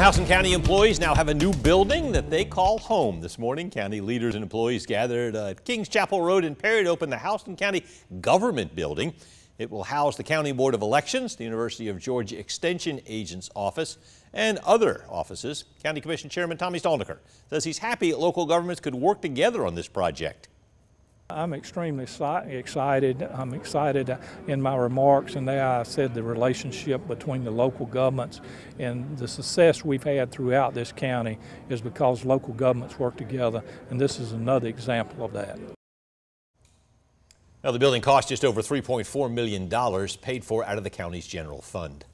Houston County employees now have a new building that they call home. This morning, county leaders and employees gathered at Kings Chapel Road in Perry to open the Houston County Government Building. It will house the County Board of Elections, the University of Georgia Extension Agent's office, and other offices. County Commission Chairman Tommy Stalnaker says he's happy local governments could work together on this project. I'm extremely excited. I'm excited uh, in my remarks, and there I said the relationship between the local governments and the success we've had throughout this county is because local governments work together, and this is another example of that. Now, the building cost just over $3.4 million, paid for out of the county's general fund.